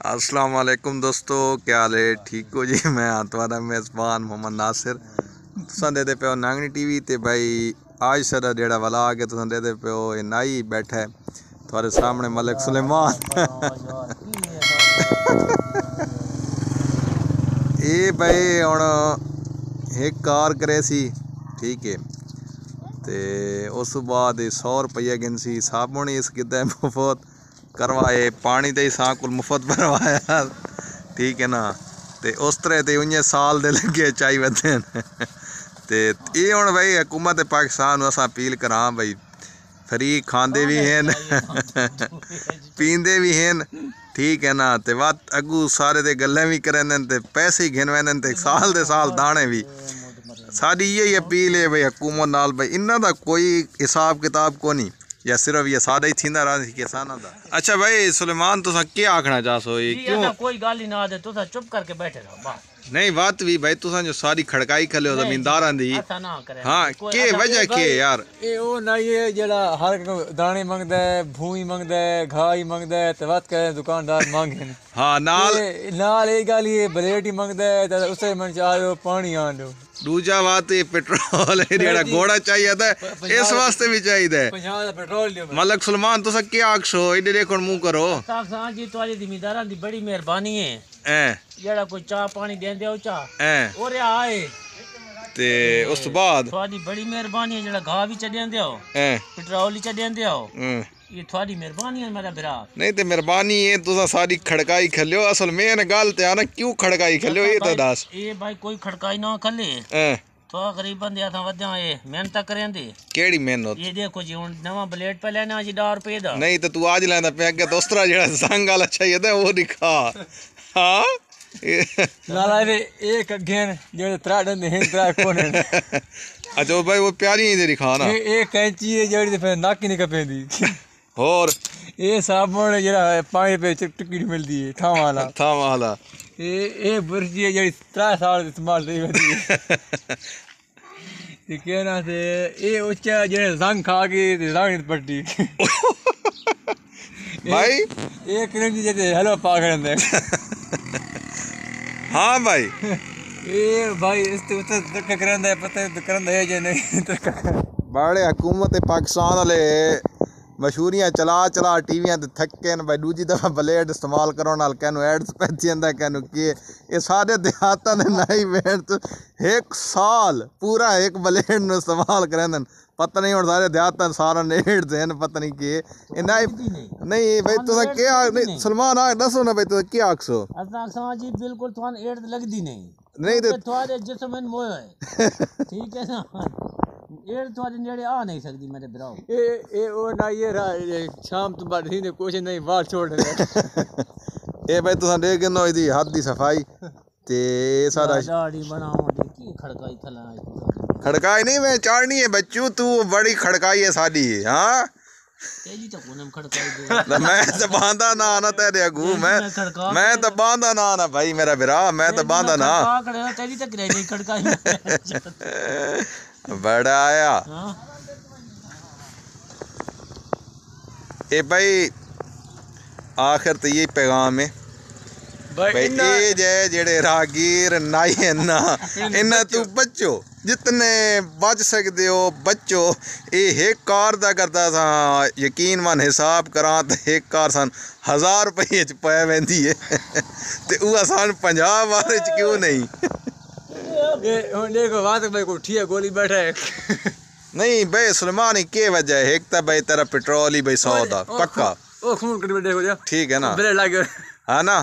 अस्सलाम वालेकुम दोस्तों, क्या हाल है? ठीक हो जी? मैं हाँ मेज़बान मोहम्मद नासिर। तुसा दे पे हो नांगनी टीवी ते भाई आज सारा जेड़ा वाला आ गया, तुसा दे दे पे हो ये नाई बैठा है थोड़े सामने मलिक सुलेमान। ये भाई हूँ एक कार करे सी, ठीक है तो उस बाद सौ रुपया गिनसी साबुन इस गिद्दा बहुत। ਕਰਵਾਏ ਪਾਣੀ ਤੇ ਸਾਂ ਕੋਲ ਮੁਫਤ ਭਰਵਾਇਆ ਠੀਕ ਹੈ ਨਾ ਤੇ ਉਸ ਤਰ੍ਹਾਂ ਤੇ ਉਹਨੇ ਸਾਲ ਦੇ ਲੱਗੇ ਚਾਈ ਵਦੇ ਨੇ ਤੇ ਇਹ ਹੁਣ ਬਈ ਹਕੂਮਤ ਪਾਕਿਸਤਾਨ ਨੂੰ ਅਸਾਂ ਅਪੀਲ ਕਰਾਂ ਬਈ ਫਰੀ ਖਾਂਦੇ ਵੀ ਹਨ ਪੀਂਦੇ ਵੀ ਹਨ ਠੀਕ ਹੈ ਨਾ ਤੇ wat ਅਗੂ ਸਾਰੇ ਦੇ ਗੱਲਾਂ ਵੀ ਕਰਨ ਤੇ ਪੈਸੇ ਹੀ ਗਿਣਵੇਂ ਤੇ ਸਾਲ ਦੇ ਸਾਲ ਦਾਣੇ ਵੀ ਸਾਡੀ ਇਹ ਅਪੀਲ ਹੈ ਬਈ ਹਕੂਮਤ ਨਾਲ ਬਈ ਇਹਨਾਂ ਦਾ ਕੋਈ ਹਿਸਾਬ ਕਿਤਾਬ ਕੋ ਨਹੀਂ या सिर्फ़ ये सादा ही थींदा रहा के साना दा? अच्छा भाई सुलेमान तुसा के आखना चाहसो? ये क्यों? कोई गाली ना दे तुसा चुप करके बैठे रहो बस। नहीं बात भी भाई तुसा जो सारी खड़काई खले जमींदारां दी। हाँ के वजह के यार? ए ओ ना ये जेड़ा हर दाने मंगदा है भूमि मंगदा है घाह ही है ते करे दुकानदार मांगे हाँ नाल नाल ए गाली ब्लेड ही मंगदा है ते मन चाहो पानी आंदो ਦੂਜਾ ਬਾਤ ਇਹ ਪੈਟਰੋਲ ਹੈ ਜਿਹੜਾ ਘੋੜਾ ਚਾਹੀਦਾ ਇਸ ਵਾਸਤੇ ਵੀ ਚਾਹੀਦਾ ਹੈ। ਦਾ ਪੈਟਰੋਲ ਲਿਓ ਮਲਕ ਸੁਲਮਾਨ ਤੁਸੀਂ ਕੀ ਆਖਸ਼ ਹੋ ਇਹਦੇ ਦੇਖੋ ਮੂੰਹ ਕਰੋ। ਸਾਫ਼ ਜੀ ਤੁਹਾਡੇ ਜ਼ਿਮੀਦਾਰਾਂ ਦੀ ਬੜੀ ਮਿਹਰਬਾਨੀ ਹੈ ਐ। ਜਿਹੜਾ ਕੋਈ ਚਾਹ ਪਾਣੀ ਦਿੰਦੇ ਉਹ ਚਾਹ। ਐ। ਉਹ ਆਏ ਤੇ ਉਸ ਤੋਂ ਬਾਅਦ? ਤੁਹਾਡੀ ਬੜੀ ਮਿਹਰਬਾਨੀ ਹੈ ਜਿਹੜਾ ਗਾਹ ਵੀ ਚੜਿਆਂਦੇ ਆਓ ਐ। ਪੈਟਰੋਲ ਹੀ ਚੜਿਆਂਦੇ ਆਓ ਇਹ ਤੁਹਾਡੀ ਮਿਹਰਬਾਨੀ ਹੈ ਮੇਰਾ ਭਰਾ नहीं तो मेहरबानी है तुसा सारी खड़काई खलियो असल मेन गल ते आना क्यों खड़काई खलियो ये तो दस ਇਹ ਭਾਈ ਕੋਈ ਖੜਕਾਈ ਨਾ ਖੱਲੇ ए ਤੋ ਗਰੀਬਾਂ ਦੇ ਹੱਥਾਂ ਵਧਿਆ ਇਹ ਮਿਹਨਤ ਕਰਿਆਂਦੇ केड़ी मेहनत ਇਹ ਦੇਖੋ ਜੀ ਹੁਣ ਨਵਾਂ ਬਲੇਡ ਪੈ ਲੈਣਾ ਜੀ 10 ਰੁਪਏ ਦਾ नहीं तो तू आज लेंदा पे अगे दोस्तरा जेड़ा संग वाला चाहिए था वो दिखा हाँ ये- ਨਾਲ ਇਹ ਇੱਕ ਅੱਗੇ ਨੇ ਜਿਹੜੇ ਤਰਾ ਡੰਦੇ ਹਨ ਤਰਾ ਕੋਨੇ ਨੇ अच्छा वो भाई वो प्यारी ही दिखा ना ਇਹ ਇਹ ਕੈਂਚੀ ਹੈ ਜਿਹੜੀ ਤੇ ਫਿਰ ਨੱਕ ਹੀ ਨਹੀਂ ਹੋਰ? ਇਹ ਸਾਬਣ ਜਿਹੜਾ ਹੈ ਪਾਣੀ ਵਿੱਚ ਟਿੱਕੀ ਮਿਲਦੀ ਹੈ ਵਾਲਾ। ਥਾਵਾਂ ਵਾਲਾ। ਇਹ ਇਹ ਬੁਰਜੀ ਹੈ ਜਿਹੜੀ 3 ਸਾਲ ਇਸਤੇਮਾਲ ਲਈ ਹੁੰਦੀ ਹੈ ਕਹਿਣਾ ਤੇ ਇਹ ਉੱਚਾ ਜਿਹੜੇ ਰੰਗ ਖਾ ਕੇ ਤੇ ਰੰਗ ਪੱਟੀ ਭਾਈ ਇਹ ਕਿਰਨ ਜੀ ਦੇ ਹਲੋ ਪਾ ਕੇ ਦਿੰਦੇ ਹਾਂ ਭਾਈ ਇਹ ਭਾਈ ਇਸ ਤੇ ਉੱਤੇ ਤੱਕ ਕਰਦਾ ਪਤਾ ਕਰਨ ਦਾ ਹੈ ਜੇ ਨਹੀਂ ਤੱਕ ਹਕੂਮਤ ਪਾਕਿਸਤਾਨ ਵਾਲੇ। ਮਸ਼ਹੂਰੀਆਂ ਚਲਾ ਚਲਾ ਟੀਵੀਆਂ ਤੇ ਥੱਕੇ ਨੇ। ਬਈ ਦੂਜੀ ਦਫਾ ਬਲੇਡ ਇਸਤੇਮਾਲ ਕਰੋ ਨਾਲ ਕਹਿਨੂੰ ਐਡਸ ਪੈ ਜਾਂਦਾ ਕਹਿਨੂੰ ਕੀ ਇਹ ਸਾਰੇ ਦਿਹਾਤਾਂ ਦੇ ਨਹੀਂ ਮਿਹਨਤ ਇੱਕ ਸਾਲ ਪੂਰਾ ਇੱਕ ਬਲੇਡ ਨੂੰ ਇਸਤੇਮਾਲ ਕਰਦੇ ਨੇ। ਪਤਾ ਨਹੀਂ ਹੁਣ ਸਾਰੇ ਦਿਹਾਤਾਂ ਸਾਰਾ ਨੇੜ ਦੇ ਨੇ ਪਤਾ ਨਹੀਂ ਕੀ ਇਹ ਨਹੀਂ ਬਈ ਤੁਸੀਂ ਕੀ ਨਹੀਂ ਸਲਮਾਨ ਆ ਦੱਸੋ ਨਾ ਬਈ ਤੁਸੀਂ ਕੀ ਆਖਸੋ। ਅਸਾਂ ਸਾਂ ਜੀ ਬਿਲਕੁਲ ਤੁਹਾਨੂੰ ਏੜ ਲੱਗਦੀ ਨਹੀਂ। ਨਹੀਂ ਤੇ ਤੇ ਤੁਹਾਡੇ ਜਿਸਮ ਨੂੰ ਮੋਏ ਠੀਕ ਹੈ ਨਾ? ਇਹ ਤੁਹਾਡੇ ਨੇੜੇ ਆ ਨਹੀਂ ਸਕਦੀ ਮੇਰੇ ਭਰਾ ਇਹ ਇਹ ਉਹ ਨਾ ਇਹ ਰਾ- ਸ਼ਾਮ ਤੋਂ ਬਾਅਦ ਹੀ ਨੇ ਕੁਛ ਨਹੀਂ ਵਾਲ ਛੋੜ ਰਹੇ ਇਹ ਬਈ ਤੁਸੀਂ ਦੇਖ ਕਿੰਨਾ ਇਹਦੀ ਹੱਥ ਦੀ ਸਫ਼ਾਈ ਤੇ ਇਹ ਸਾਰਾ ਦਾੜੀ ਦੀ ਕੀ ਖੜਕਾਈ ਥਲਾ ਖੜਕਾਈ ਨਹੀਂ ਮੈਂ ਚਾੜਨੀ ਹੈ ਬੱਚੂ ਤੂੰ ਬੜੀ ਖੜਕਾਈ ਹੈ ਸਾਡੀ ਹਾਂ? ਤੇਜੀ ਤਾਂ ਕੋਨਮ ਖੜਕਾਈ ਦੇ। ਨਾ ਮੈਂ ਤਾਂ ਬਾਂਦਾ ਨਾ ਨਾ ਤੇਰੇ ਅਗੂ ਮੈਂ ਤਾਂ ਬਾਂਦਾ ਨਾ ਨਾ ਭਾਈ ਮੇਰਾ ਵੀਰਾ ਮੈਂ ਤਾਂ ਬਾਂਦਾ ਨਾ। ਤੇਜੀ ਤਾਂ ਗਰੇ ਨਹੀਂ ਖੜਕਾਈ। बड़ा आया ਹਾਂ ए भाई आखिर तो यही पैगाम है ਭਾਈ भाई ਇੰਨਾ ये जे जेड़े रागीर नाई है ना इन्ना तू बच्चो जितने बच सकते हो बच्चो ये एक कार दा करदा सा यकीन मन हिसाब करा तो एक कार सन हजार रुपये च पै वेंदी है ते उहा सन 50 बार च क्यों नहीं देखो वात भाई को उठी गोली बैठा है। नहीं भाई सलमान के वजह है? एक तो भाई तेरा पेट्रोल ही भाई सौदा पक्का? ओ खून कट बैठे हो ठीक है ना? ब्रेड लागे है हाँ ना?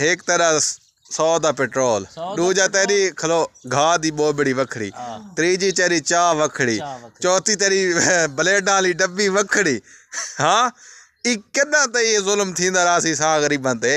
एक तरह सौ दा पेट्रोल। दूजा तेरी खलो घा दी बोबड़ी वखड़ी त्रीजी तेरी चाह वखड़ी चौथी तेरी ब्लेडा वाली डब्बी वखड़ी हाँ? इकदा त ये ज़ुल्म थींदा रहासीं सां ग़रीबनि ते?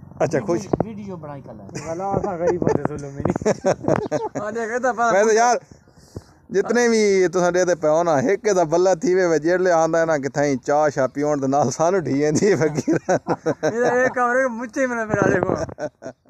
अच्छा खुश। वीडियो बनाई कल तो वाला असा गरीब होते सुनो मेरी। आने कहता पर मैं तो यार जितने भी तो ॾे ते पियो न हिकु त थी वे जेड़े आंदा ना किथां ई चाह छा पीअण त नाल सानू ठी वेंदी फ़कीर। मुचे में न मिलाए को।